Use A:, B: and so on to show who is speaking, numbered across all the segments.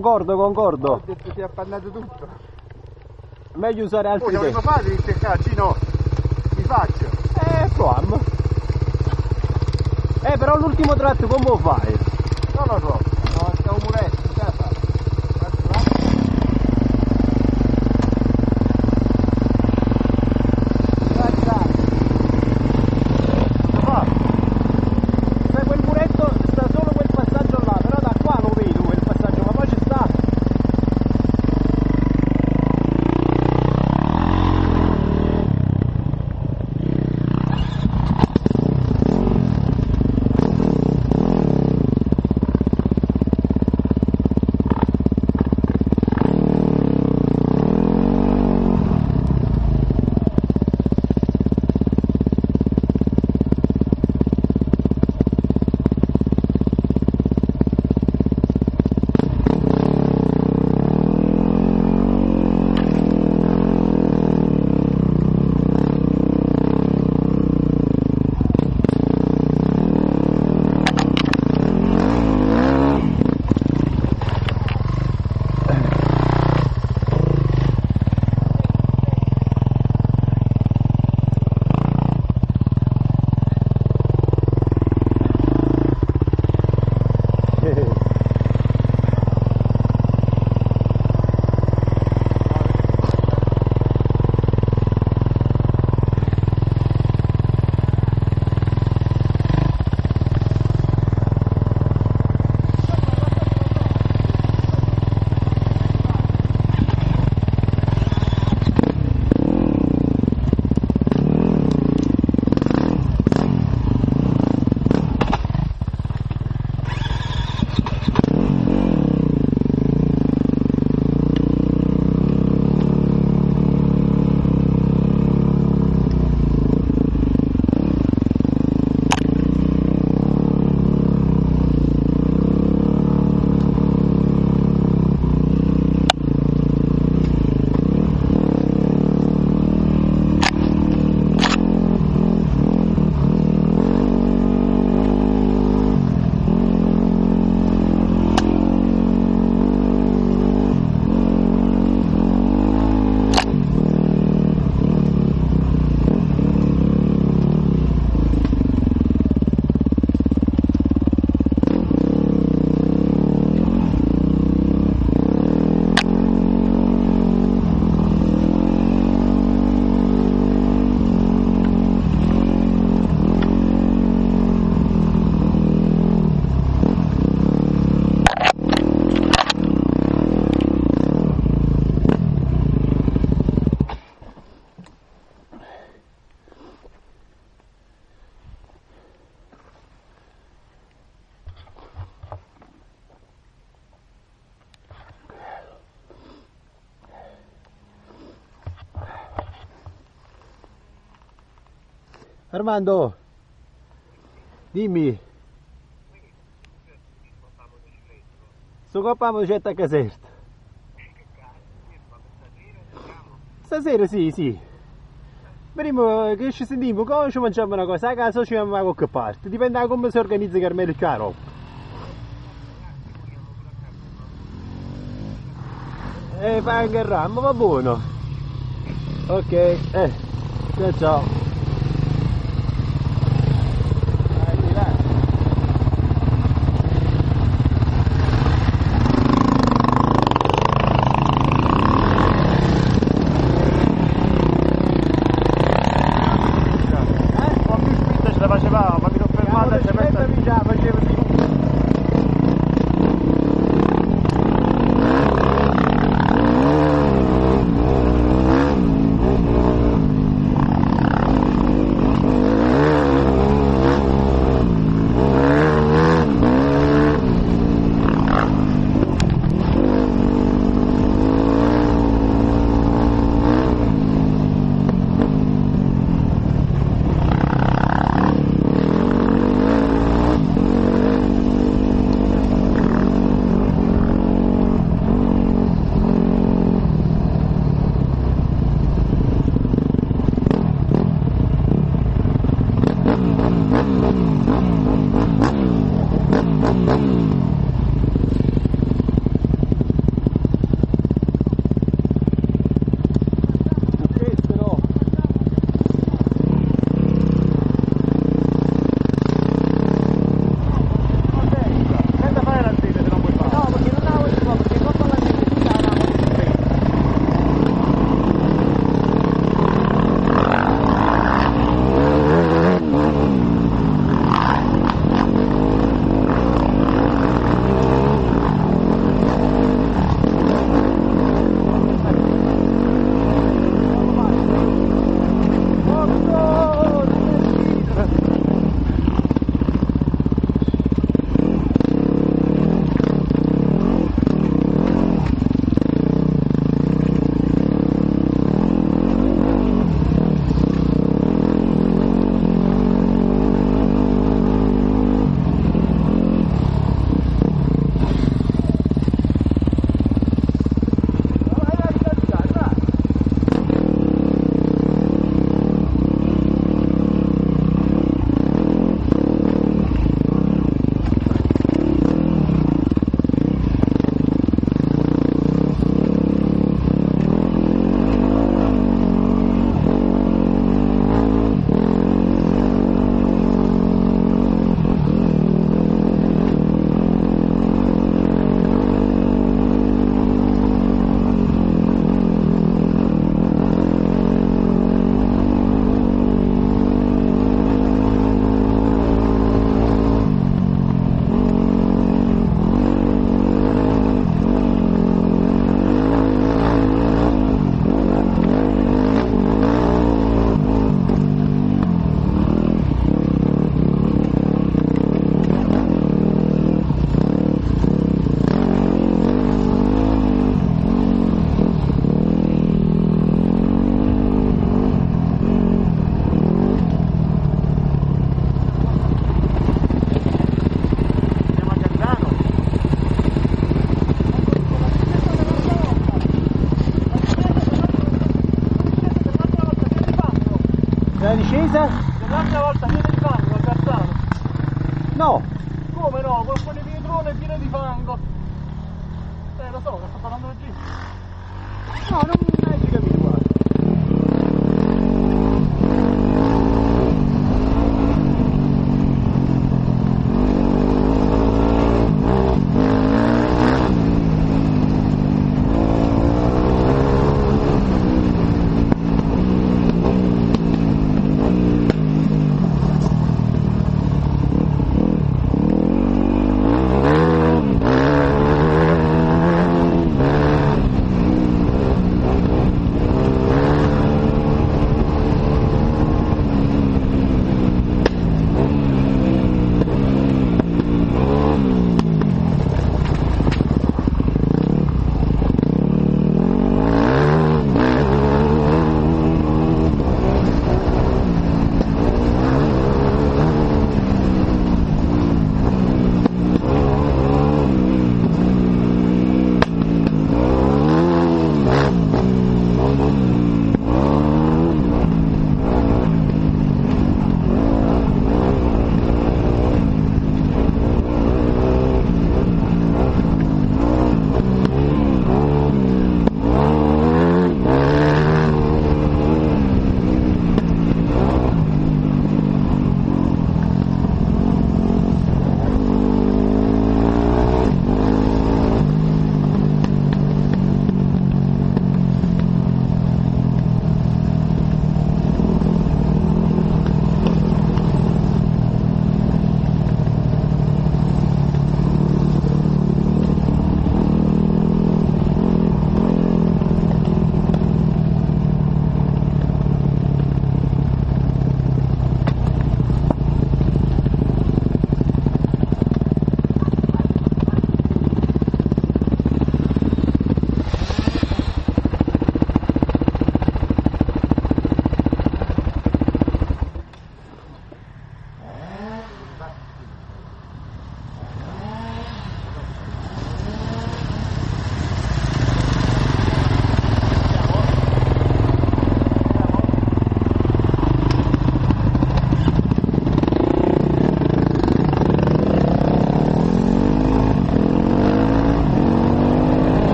A: cosa.
B: Concordo,
A: Ho
B: concordo.
A: detto si è appannato tutto.
B: Meglio usare altri
A: se volevo
B: tempi.
A: fare dice cazzo no. Mi faccio.
B: Eh, proviamo. Eh, però l'ultimo tratto come lo fai?
A: Non lo so.
B: Armando, dimmi. Sto coppa c'è a caserta. Stasera sì, sì. Prima che ci sentiamo, come ci mangiamo una cosa, a casa ci andiamo da qualche parte. Dipende da come si organizza Carmelo e la roba. Eh, fai anche il ramo, va buono. Ok, eh, ciao ciao.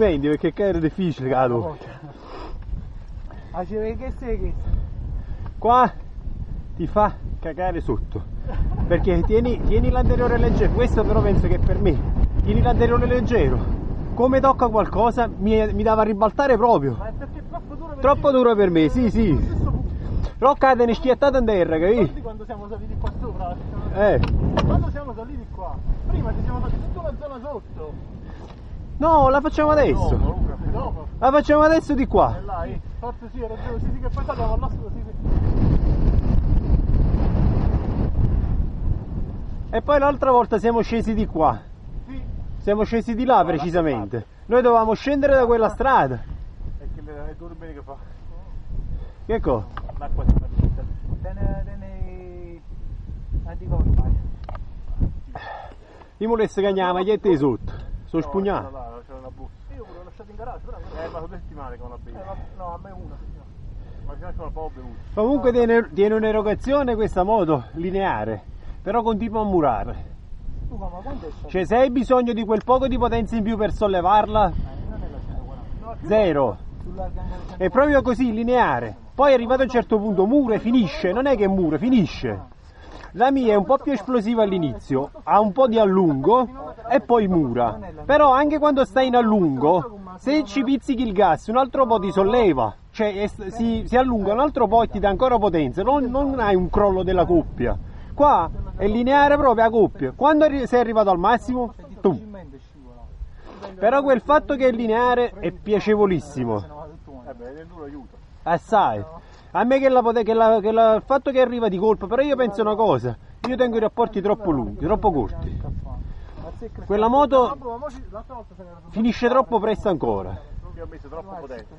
B: Complimenti perché era difficile caro.
A: Ah, ci vedi che sei che?
B: Qua ti fa cagare sotto. Perché tieni, tieni l'anteriore leggero, questo però penso che per me. Tieni l'anteriore leggero. Come tocca qualcosa mi, mi dava a ribaltare proprio.
A: Ma è perché è troppo duro per
B: Troppo
A: te.
B: duro per me, sì sì. Rocca te ne schiattata in terra?
A: Ricordi quando siamo saliti qua sopra?
B: Eh.
A: Quando siamo saliti qua? Prima ci siamo fatti tutta una zona sotto.
B: No, la facciamo adesso.
A: Dopo.
B: La facciamo adesso di qua.
A: E là, eh. Forse sì, hai ragione. Sì, sì, che poi saliamo all'asso, sì, sì.
B: E poi l'altra volta siamo scesi di qua.
A: Sì.
B: Siamo scesi di là precisamente. Noi dovevamo scendere da quella strada.
A: E che le, le turbine che fa?
B: Che cosa?
A: L'acqua si fa tutta. Te ne... Te ne... Anticorpi.
B: Io mi volesse cagnare la maglietta di sotto. Sono spugnato.
A: Là, c'era una busta. Io però... Eh, ma sono due settimane che non la bevo. no, a me una. Ma fino a che non l'ho bevuta.
B: Comunque tiene, tiene un'erogazione questa moto lineare. Però continua a murare.
A: Luca, ma quanto è stato?
B: Cioè se hai bisogno di quel poco di potenza in più per sollevarla,
A: non è la 140. No,
B: zero. È proprio così, lineare. Poi arrivato a un certo punto mura e finisce. Non è che mura, finisce. La mia è un po' più esplosiva all'inizio, ha un po' di allungo e poi mura. Però anche quando stai in allungo, se ci pizzichi il gas un altro po' ti solleva. Cioè si, si allunga un altro po' e ti dà ancora potenza. Non, non hai un crollo della coppia. Qua è lineare proprio la coppia. Quando sei arrivato al massimo, tu. Però quel fatto che è lineare è piacevolissimo.
A: Eh beh, l'enduro aiuta.
B: Assai. A me che, la, che, la- che la- il fatto che arriva di colpo, però io penso una cosa, io tengo i rapporti troppo lunghi, troppo corti. Quella moto
A: se
B: finisce troppo presto ancora.
A: Che ha messo troppo potenza.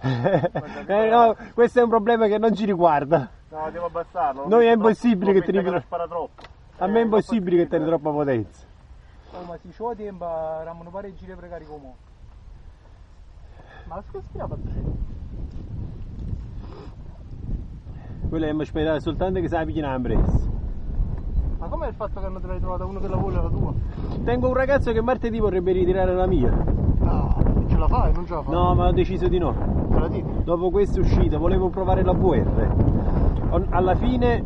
B: Eh, no, questo è un problema che non ci riguarda.
A: No, devo abbassarlo.
B: Noi è impossibile che ti
A: ripeto.
B: ripeto-
A: spara troppo.
B: A me è impossibile che te ne troppa potenza.
C: Oh, ma si c'ho tempo, eravamo parecchi di precari come.
A: Ma stiamo
B: Quello che mi aspettava soltanto che si picchina la presa.
A: Ma com'è il fatto che non te l'hai trovata uno che lavora la tua?
B: Tengo un ragazzo che martedì vorrebbe ritirare la mia.
A: No, ce la fai, non ce la fai.
B: No, ma ho deciso di no.
A: Te la dico.
B: Dopo questa uscita volevo provare la VR. Alla fine,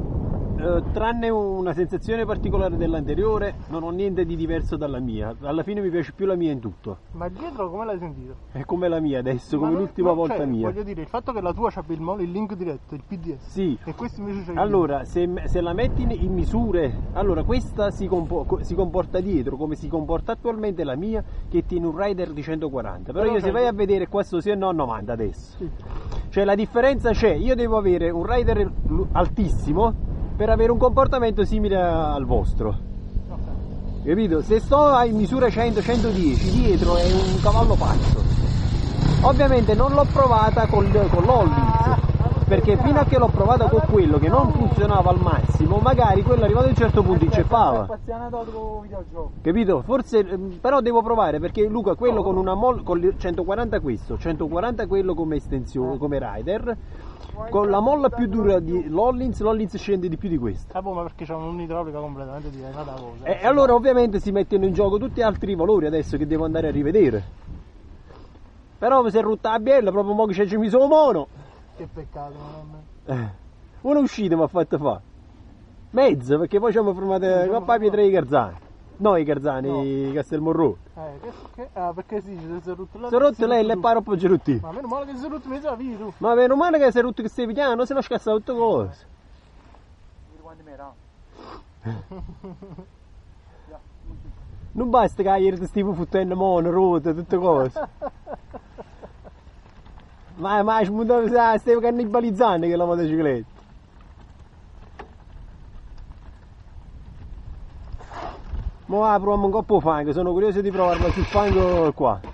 B: eh, tranne una sensazione particolare dell'anteriore, non ho niente di diverso dalla mia. Alla fine mi piace più la mia in tutto.
A: Ma dietro come l'hai sentito?
B: È come la mia adesso, come
A: Ma non-
B: l'ultima
A: ma
B: volta
A: cioè,
B: mia.
A: Voglio dire, il fatto che la tua c'abbia il, il link diretto, il PDS.
B: Sì.
A: E questo invece c'è
B: Allora, se, se la metti in, misure, allora questa si, compo- co- si comporta dietro come si comporta attualmente la mia che tiene un rider di 140. Però
A: Però
B: io se vai a vedere questo sì e no 90 adesso.
A: Sì.
B: Cioè la differenza c'è, io devo avere un rider altissimo per avere un comportamento simile a- al vostro. Capito? Se sto in misura 100-110 dietro è un cavallo pazzo. Ovviamente non l'ho provata con, con l'Hollins. Perché fino a che l'ho provata con quello che non funzionava al massimo, magari quello arrivato a un certo punto inceppava. Capito? Forse ehm, però devo provare perché Luca quello con una molla con il 140 questo, 140 quello come estensione, come rider, con la molla più dura di l'Hollins, l'Hollins scende di più di questo.
A: Ah, boh, ma perché c'è un'idraulica completamente diversa da cosa.
B: E allora ovviamente si mettono in gioco tutti altri valori adesso che devo andare a rivedere. Però mi si è rotta la biella proprio mo che c'è sono mono.
A: Che peccato, ma non
B: Eh, Una uscita mi ha fatto fare. Mezzo, perché poi ci siamo fermati a Pietre di Garzani. No, i Garzani, i Castelmorro.
A: Eh, che, che, ah, perché sì, ci si è rotto là.
B: Si è rotto lei e le
A: tu.
B: paro appoggia tutti.
A: Ma meno male che si è rotto la vita tu.
B: Ma meno male che si è rotto che stai pigliando, se no scassa tutte cose.
C: Quanti mi era?
B: Non basta che ieri ti stiamo fottendo mono, rotte, tutte cose. Ma, ma stiamo cannibalizzando che la motocicletta. Mo proviamo un po' fango, sono curioso di provarla sul fango qua.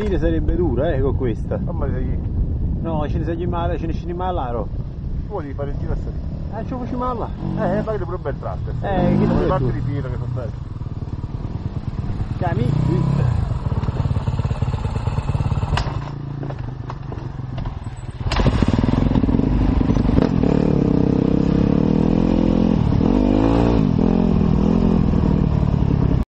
B: Male, risalire sarebbe duro, eh, con questa.
D: Mamma mia,
B: No, ce ne sei male, ce ne scendi male là, ro.
D: tu devi fare il giro a salire.
B: Eh, lo facciamo là.
D: Eh, magari pure un bel tratto.
B: Eh, che
D: Le
B: tu-
D: parti di filo che sono belle.
B: Cioè,